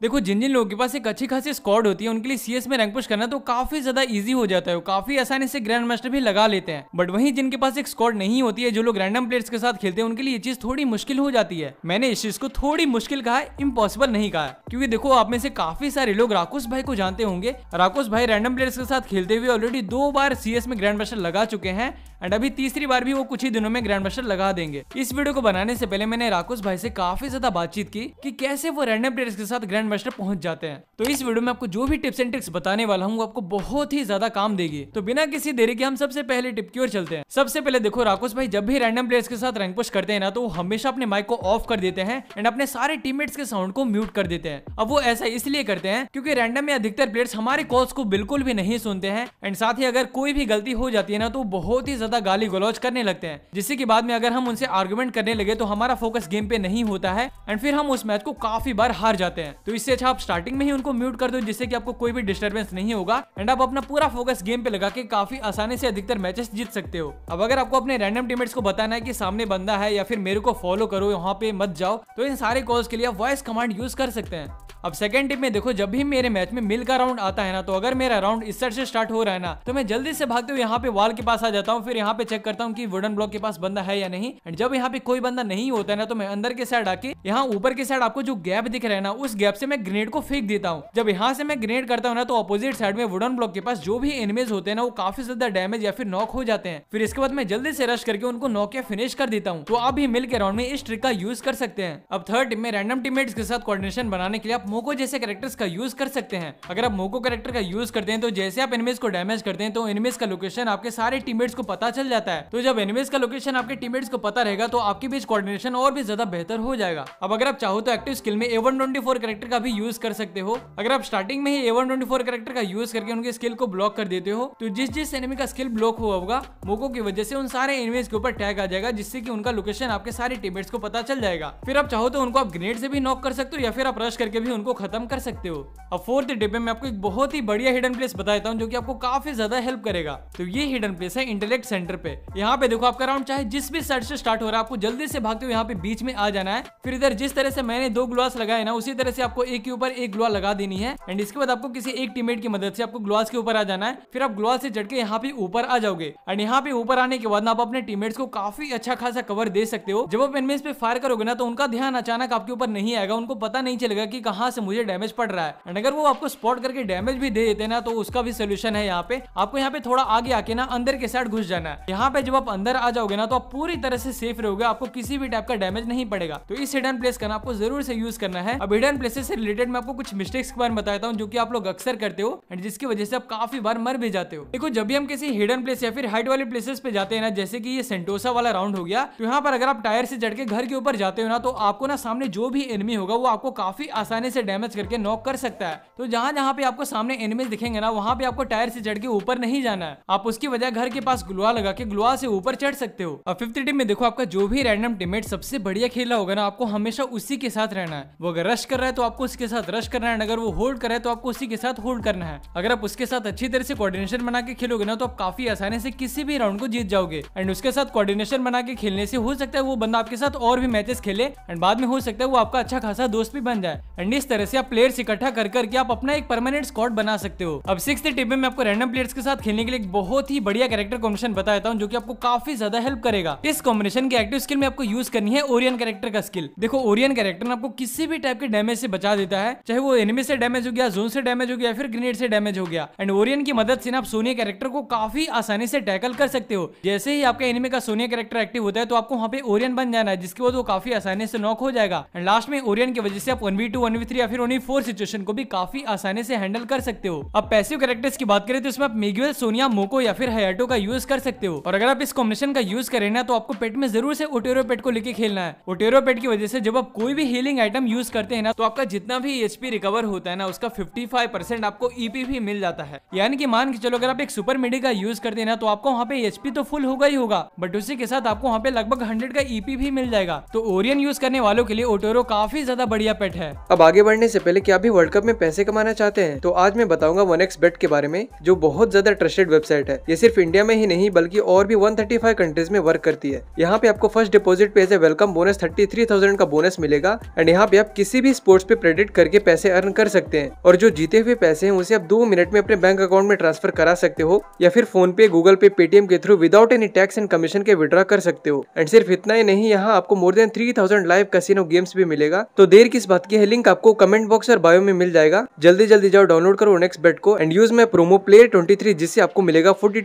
देखो जिन जिन लोगों के पास एक अच्छी खासी स्क्वाड होती है, उनके लिए सीएस में रैंक पुश करना तो काफ़ी ज़्यादा इजी हो जाता है। काफ़ी आसानी से ग्रैंड मास्टर भी लगा लेते हैं। बट वहीं जिनके पास एक स्क्वाड नहीं होती है, जो लोग रैंडम प्लेयर्स के साथ खेलते हैं, उनके लिए ये चीज़ थोड़ी मुश्किल हो जाती है। मैंने इस चीज़ को थोड़ी मुश्किल कहा इम्पॉसिबल नहीं कहा। क्योंकि देखो, आप में से काफ़ी सारे लोग राकुश भाई को जानते होंगे। राकुश भाई रैंडम प्लेयर्स के साथ खेलते हुए ऑलरेडी दो बार सीएस में ग्रैंड मास्टर लगा चुके हैं। एंड अभी तीसरी बार भी वो कुछ ही दिनों में ग्रैंड मास्टर लगा देंगे। इस वीडियो को बनाने से पहले मैंने राकुश भाई से काफ़ी ज़्यादा बातचीत की कि कैसे वो रैंडम प्लेयर्स के साथ ग्रैंड मास्टर पहुँच जाते हैं। तो इस वीडियो में आपको जो भी टिप्स एंड ट्रिक्स बताने वाला हूँ, वो आपको बहुत ही ज़्यादा काम देगी। तो बिना किसी देरी के हम सबसे पहले टिप की ओर चलते हैं। सबसे पहले देखो, राकुश भाई जब भी रैंडम प्लेयर्स के साथ रैंक पुश करते हैं ना तो वो हमेशा अपने माइक को ऑफ़ कर देते हैं एंड अपने सारे टीममेट्स के साउंड को म्यूट कर देते हैं। अब वो ऐसा इसलिए करते हैं क्योंकि रैंडम में अधिकतर प्लेयर्स हमारे कॉल्स को बिल्कुल भी नहीं सुनते हैं एंड साथ ही अगर कोई भी गलती हो जाती है ना तो बहुत ही ज़्यादा गाली गलौज करने लगते हैं। जिससे कि बाद में अगर हम उनसे आर्गुमेंट करने लगे तो हमारा फोकस गेम पे नहीं होता है एंड फिर हम उस मैच को काफ़ी बार हार जाते हैं। तो इससे अच्छा आप स्टार्टिंग में ही उनको म्यूट कर दो जिससे कि आपको कोई भी डिस्टर्बेंस नहीं होगा एंड आप अपना पूरा फोकस गेम पे लगा के काफ़ी आसानी से अधिकतर मैचेस जीत सकते हो। अब अगर आपको अपने रैंडम टीममेट्स को बताना है कि सामने बंदा है या फिर मेरे को फॉलो करो, यहाँ पे मत जाओ तो इन सारे कॉल्स के लिए वॉइस कमांड यूज़ कर सकते हैं। अब सेकंड टिप में देखो, जब भी मेरे मैच में मिल का राउंड आता है ना तो अगर मेरा राउंड इस साइड से स्टार्ट हो रहा है ना तो मैं जल्दी से भागते हुए यहाँ पे वॉल के पास आ जाता हूँ, फिर यहाँ पे चेक करता हूँ की वुडन ब्लॉक के पास बंदा है या नहीं। एंड जब यहाँ पे कोई बंदा नहीं होता है ना तो मैं अंदर के साइड आके, यहाँ ऊपर के साइड आपको जो गैप दिख रहा है ना, उस गैप से मैं ग्रेनेड को फेंक देता हूँ। जब यहाँ से मैं ग्रेनेड करता हूँ ना तो अपोजिट साइड में वुडन ब्लॉक के पास जो भी एनिमीज होते हैं ना, वो काफ़ी ज़्यादा डैमेज या फिर नॉक हो जाते हैं। फिर इसके बाद मैं जल्दी से रश करके उनको नॉक या फिनिश कर देता हूँ। तो आप भी मिल के राउंड में इस ट्रिक का यूज़ कर सकते हैं। अब थर्ड टिप में रैंडम टीममेट्स के साथ कोऑर्डिनेशन बनाने के लिए आप मोको जैसे कैरेक्टर्स का यूज़ कर सकते हैं। अगर आप मोको कैरेक्टर का यूज़ करते हैं तो जैसे आप एनिमीज को डैमेज करते हैं तो एनिमीज का लोकेशन आपके सारे टीममेट्स को पता चल जाता है। तो जब एनिमीज का लोकेशन आपके टीममेट्स को पता रहेगा तो आपके बीच कोऑर्डिनेशन और भी ज़्यादा बेहतर हो जाएगा। अब अगर आप चाहो तो एक्टिव स्किल में ए कैरेक्टर का भी यूज़ कर सकते हो। अगर आप स्टार्टिंग में ही ए वन कैरेक्टर का यूज़ करके उनके स्किल को ब्लॉक कर देते हो तो जिस जिस एनिमी का स्किल ब्लॉक हुआ होगा, मोको की वजह से उन सारे एनिमीज के ऊपर टैग आ जाएगा, जिससे कि उनका लोकेशन आपके सारे टीममेट्स को पता चल जाएगा। फिर आप चाहो तो उनको आप ग्रेनेड से भी नॉक कर सकते हो, या फिर आप रश करके भी उनको खत्म कर सकते हो। अब फोर्थ टिप में मैं आपको एक बहुत ही बढ़िया हिडन प्लेस बताता हूँ जो कि आपको काफ़ी ज़्यादा हेल्प करेगा। तो ये हिडन प्लेस है इंटेलेक्ट सेंटर पे। यहाँ पे देखो आपका राउंड चाहे जिस भी साइड से स्टार्ट हो रहा है, आपको जल्दी से भागते हुए यहाँ पे बीच में आ जाना है। फिर इधर जिस तरह से मैंने दो ग्लॉस लगाए ना, उसी तरह से आपको एक के ऊपर एक ग्लॉ लगा देनी है। एंड इसके बाद आपको किसी एक टीममेट की मदद से आपको ग्लॉस के ऊपर आ जाना है। फिर आप ग्लॉस से चढ़ के यहाँ पे ऊपर आ जाओगे। एंड यहाँ पे ऊपर आने के बाद आप अपने टीममेट्स को काफ़ी अच्छा खासा कवर दे सकते हो। जब आप एनिमीज पे फायर करोगे ना तो उनका ध्यान अचानक आपके ऊपर नहीं आएगा। उनको पता नहीं चलेगा की कहाँ से मुझे डैमेज पड़ रहा है। एंड अगर वो आपको स्पॉट करके डैमेज भी दे देते ना तो उसका भी सोल्यूशन है यहाँ पे। आपको यहाँ पे थोड़ा आगे आके ना, अंदर के साइड घुस जाना है। यहाँ पे जब आप अंदर आ जाओगे ना तो आप पूरी तरह से सेफ़ रहोगे, आपको किसी भी टाइप का डैमेज नहीं पड़ेगा। तो इस हिडन प्लेस का ना आपको ज़रूर से यूज़ करना है। अब हिडन प्लेसेस से रिलेटेड मैं आपको कुछ मिस्टेक्स के बारे में बताता हूँ, जो कि आप लोग अक्सर करते हो एंड जिसकी वजह से आप काफ़ी बार मर भी जाते हो। देखो, जब भी हम किसी हिडन प्लेस या फिर हाइट वाले प्लेसेस पे जाते हैं ना, जैसे कि ये सेंटोसा वाला राउंड हो गया तो यहाँ पर अगर आप टायर से चढ़ के घर के ऊपर जाते हो ना तो आपको ना सामने जो भी एनिमी होगा, वो आपको काफ़ी आसानी से डैमेज करके नॉक कर सकता है। तो जहाँ जहाँ पे आपको सामने एनिमल दिखेंगे ना, वहाँ पे आपको टायर से चढ़ के ऊपर नहीं जाना है। आप उसकी वजह घर के पास ग्लुआ लगा के ग्लुआ से ऊपर चढ़ सकते हो। और फिफ्थ टीम में देखो आपका जो भी रैंडम टीममेट सबसे बढ़िया खेला होगा ना, आपको हमेशा उसी के साथ रहना है। वो अगर रश कर रहा है तो आपको उसके साथ रश करना है अगर वो होल्ड कर रहा है तो आपको उसी के साथ होल्ड करना है। अगर आप उसके साथ अच्छी तरह से कोऑर्डिनेशन बना के खेलोगे ना तो आप काफ़ी आसानी से किसी भी राउंड को जीत जाओगे। एंड उसके साथ कोऑर्डिनेशन बना के खेलने से हो सकता है वो बंदा आपके साथ और भी मैचेस खेले एंड बाद में हो सकता है वो आपका अच्छा खासा दोस्त भी बन जाए। एंड इस तरह से आप प्लेयर्स इकट्ठा कर करके आप अपना एक परमानेंट स्कॉट बना सकते हो। अब सिक्स टिप में आपको रैंडम प्लेयर्स के साथ खेलने के लिए एक बहुत ही बढ़िया कैरेक्टर कॉम्बिनेशन बताता हूँ, जो की आपको काफ़ी ज़्यादा हेल्प करेगा। इस कॉम्बिनेशन के एक्टिव स्किल में आपको यूज़ करनी है ओरियन कैरेक्टर का स्किल देखो ओरियन कैरेक्टर आपको किसी भी टाइप के डैमेज से बचा देता है, चाहे वो एनिमी से डैमेज हो गया जोन से डैमेज हो गया फिर ग्रेनेड से डैमेज हो गया। एंड ओरियन की मदद से आप सोनिया कैरेक्टर को काफ़ी आसानी से टैकल कर सकते हो। जैसे ही आपका एनिमी का सोनिया कैरेक्टर एक्टिव होता है तो आपको वहाँ पे ओरियन बन जाना है, जिसके बाद वो काफ़ी आसानी से नॉक हो जाएगा। एंड लास्ट में ओरियन की वजह से आप one v two one v या फिर वन फोर सिचुएशन को भी काफ़ी आसानी से हैंडल कर सकते हो। अब पैसिव कैरेक्टर्स की बात करें तो इसमें आप मेगुएल सोनिया मोको या फिर हयाटो का यूज़ कर सकते हो। और अगर आप इस कॉम्बिनेशन का यूज़ करें ना तो आपको पेट में ज़रूर से ओटेरो पेट को लेके खेलना है। ओटेरो पेट की वजह से जब आप कोई भी हीलिंग आइटम यूज़ करते हैं ना तो आपका जितना भी एचपी रिकवर होता है ना, उसका 55% आपको ईपी भी मिल जाता है। यानी कि मान के चलो, अगर आप एक सुपर मेडी का यूज़ करते हैं ना तो आपको वहाँ पे एचपी तो फुल होगा ही होगा बट उसी के साथ आपको वहाँ पे लगभग हंड्रेड का ईपी भी मिल जाएगा। तो ओरियन यूज़ करने वालों के लिए ओटेरो काफ़ी ज़्यादा बढ़िया पेट है। अब आगे बढ़ने से पहले क्या भी वर्ल्ड कप में पैसे कमाना चाहते हैं तो आज मैं बताऊँगा वन एक्स बेट के बारे में, जो बहुत ज़्यादा ट्रस्टेड वेबसाइट है। ये सिर्फ़ इंडिया में ही नहीं, बल्कि और भी 135 कंट्रीज़ में वर्क करती है। यहाँ पे आपको फ़र्स्ट डिपॉजिट पे welcome bonus thirty three thousand का बोनस मिलेगा एंड यहाँ पे आप किसी भी स्पोर्ट्स पे प्रेडिक्ट करके पैसे अर्न कर सकते हैं। और जो जीते हुए पैसे हैं, उसे आप दो मिनट में अपने बैंक अकाउंट में ट्रांसफ़र करा सकते हो, या फिर फ़ोन पे गूगल पे पेटीएम के through without any tax and commission के विड्रॉ कर सकते हो। एंड सिर्फ़ इतना ही नहीं, यहाँ आपको more than three live casino games भी मिलेगा। तो देर किस बात की है लिंक आपको कमेंट बॉक्स और बायो में मिल जाएगा। जल्दी जल्दी जाओ डाउनलोड करो नेक्स्ट बेट को एंड यूज़ में प्रोमो प्लेयर ट्वेंटी जिससे आपको मिलेगा फोर्टी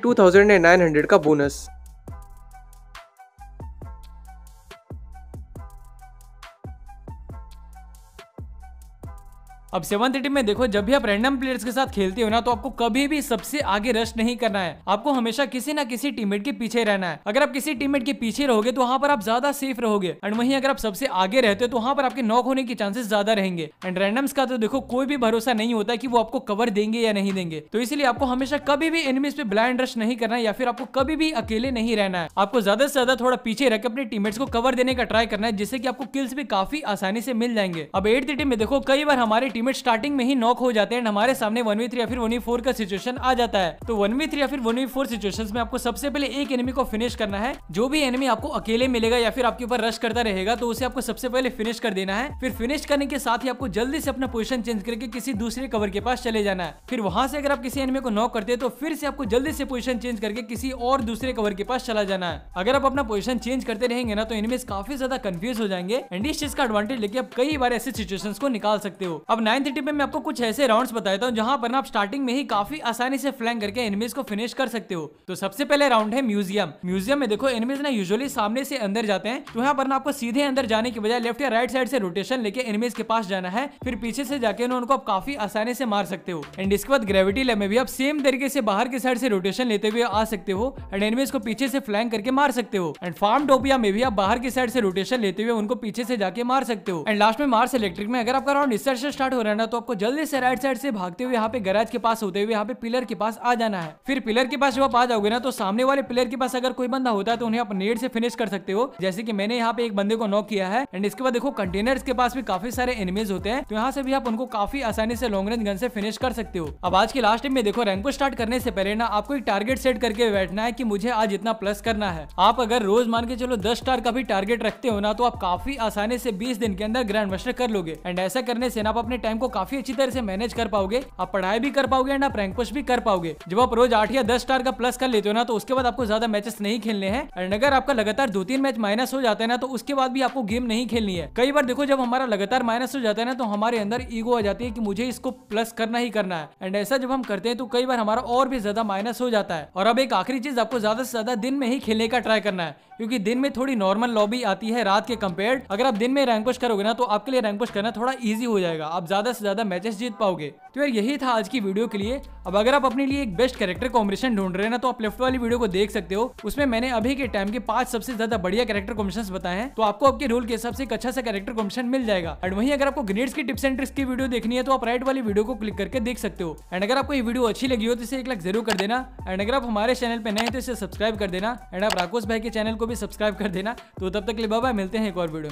का बोनस अब सेवन थर्टी में देखो, जब भी आप रैंडम प्लेयर्स के साथ खेलते हो ना तो आपको कभी भी सबसे आगे रश नहीं करना है। आपको हमेशा किसी ना किसी टीममेट के पीछे रहना है। अगर आप किसी टीममेट के पीछे रहोगे तो वहाँ पर आप ज़्यादा सेफ़ रहोगे। एंड वहीं अगर आप सबसे आगे रहते हो तो वहाँ पर आपके नॉक होने के चांसेस ज़्यादा रहेंगे। एंड रैंडम्स का तो देखो, कोई भी भरोसा नहीं होता कि वो आपको कवर देंगे या नहीं देंगे। तो इसलिए आपको हमेशा कभी भी एनिमीज पे ब्लाइंड रश नहीं करना है, या फिर आपको कभी भी अकेले नहीं रहना है। आपको ज़्यादा से ज़्यादा थोड़ा पीछे रख अपने टीममेट्स को कवर देने का ट्राई करना है, जिससे की आपको किल्स भी काफ़ी आसानी से मिल जाएँगे। अब एट टीम में देखो, कई बार हमारे टीममेट स्टार्टिंग में ही नॉक हो जाते हैं हमारे सामने वन वी थ्री या फिर वन वी फोर का सिचुएशन आ जाता है। तो वन वी थ्री या फिर वन वी फोर सिचुएशन में आपको सबसे पहले एक एनिमी को फिनिश करना है। जो भी एनिमी आपको अकेले मिलेगा या फिर आपके ऊपर रश करता रहेगा तो उसे आपको सबसे पहले फिनिश कर देना है। फिर फिनिश करने के साथ ही आपको जल्दी से अपना पोजिशन चेंज करके किसी दूसरे कवर के पास चले जाना है। फिर वहाँ से अगर आप किसी एनिमी को नॉक करते हैं तो फिर से आपको जल्दी से पोजिशन चेंज करके किसी और दूसरे कवर के पास चला जाना है। अगर आप अपना पोजिशन चेंज करते रहेंगे ना तो एनिमीज काफ़ी ज़्यादा कंफ्यूज हो जाएँगे। एंड इस चीज़ का एडवांटेज लेके आप कई बार ऐसे सिचुएशंस को निकाल सकते हो। अब नाइन थर्टी में आपको कुछ ऐसे राउंड्स बताता हूँ जहाँ पर आप स्टार्टिंग में ही काफ़ी आसानी से फ्लैंग करके एनिमीज को फिनिश कर सकते हो। तो सबसे पहले राउंड है म्यूज़ियम म्यूज़ियम में देखो एनिमीज ना यूजुअली सामने से अंदर जाते हैं तो यहाँ पर ना आपको सीधे अंदर जाने की बजाय लेफ़्ट या राइट साइड से रोटेशन लेके एनिमीज के पास जाना है। फिर पीछे से जाके उनको आप काफ़ी आसानी से मार सकते हो। एंड इसके बाद ग्रेविटी लैब में भी आप सेम तरीके से बाहर की साइड से रोटेशन लेते हुए आ सकते हो एंड एनिमीज को पीछे से फ्लैंक करके मार सकते हो। एंड फार्म टोपिया में भी आप बाहर की साइड से रोटेशन लेते हुए उनको पीछे से जाके मार सकते हो। एंड लास्ट में मार्स इलेक्ट्रिक में अगर आपका राउंड इस साइड से स्टार्ट हो रहा है ना तो आपको जल्दी से राइट साइड से भागते हुए यहाँ पे गैराज के पास होते हुए यहाँ पे पिलर के पास आ जाना है। फिर पिलर के पास जब आप आ जाओगे ना तो सामने वाले पिलर के पास अगर कोई बंदा होता है तो उन्हें आप नेट से फिनिश कर सकते हो। जैसे कि मैंने यहाँ पे एक बंदे को नॉक किया है एंड इसके बाद देखो कंटेनर के पास भी काफ़ी सारे एनिमीज होते हैं तो यहाँ से भी आप उनको काफ़ी आसानी से लॉन्ग रेंज गन से फिनिश कर सकते हो। अब आज के लास्ट में देखो रैंक को स्टार्ट करने से पहले ना, आपको एक टारगेट सेट करके बैठना है कि मुझे आज इतना प्लस करना है। आप अगर रोज मान के चलो दस स्टार का भी टारगेट रखते हो ना तो आप काफ़ी आसानी से बीस दिन के अंदर ग्रैंड मास्टर कर लोगे। एंड ऐसा करने से ना, आप अपने टाइम को काफ़ी अच्छी तरह से मैनेज कर पाओगे, आप पढ़ाई भी कर पाओगे एंड आप रैंक पुश भी कर पाओगे। जब आप रोज आठ या दस स्टार का प्लस कर लेते हो ना तो उसके बाद आपको ज़्यादा मैचेस नहीं खेलने हैं। एंड अगर आपका लगातार दो तीन मैच माइनस हो जाता है ना तो उसके बाद भी आपको गेम नहीं खेलनी है। कई बार देखो, जब हमारा लगातार माइनस हो जाता है ना तो हमारे अंदर ईगो आ जाती है की मुझे इसको प्लस करना ही करना है। एंड ऐसा जब हम करते हैं तो कई बार हमारा और भी ज़्यादा माइनस हो जाता है। और अब एक आखिरी चीज़, आपको ज़्यादा से ज़्यादा दिन में ही खेलने का ट्राई करना है। क्योंकि दिन में थोड़ी नॉर्मल लॉबी आती है रात के कंपेयर अगर आप दिन में रैंक पुश करोगे ना तो आपके लिए रैंक पुश करना थोड़ा इजी हो जाएगा। आप ज़्यादा से ज़्यादा मैचेस जीत पाओगे। तो यार यही था आज की वीडियो के लिए। अब अगर आप अपने लिए एक बेस्ट कैरेक्टर कॉम्बिनेशन ढूंढ रहे हैं ना तो आप लेफ़्ट वाली वीडियो को देख सकते हो। उसमें मैंने अभी के टाइम के पाँच सबसे ज़्यादा बढ़िया कैरेक्टर कॉम्बिनेशन बताए हैं। तो आपको आपके रोल के हिसाब से एक अच्छा सा कैरेक्टर कॉम्बिनेशन मिल जाएगा। एंड वहीं अगर आपको ग्रेड्स की टिप्स एंड ट्रिक्स की वीडियो देखनी है तो आप राइट वाली वीडियो को क्लिक करके देख सकते हो। एंड अगर आपको ये वीडियो अच्छी लगी हो तो इसे एक लाइक ज़रूर कर देना। एंड अगर आप हमारे चैनल पर नए तो इसे सब्सक्राइब कर देना। एंड आप राकोस भाई के चैनल को भी सब्सक्राइब कर देना। तो तब तक बाबा मिलते हैं एक और वीडियो में।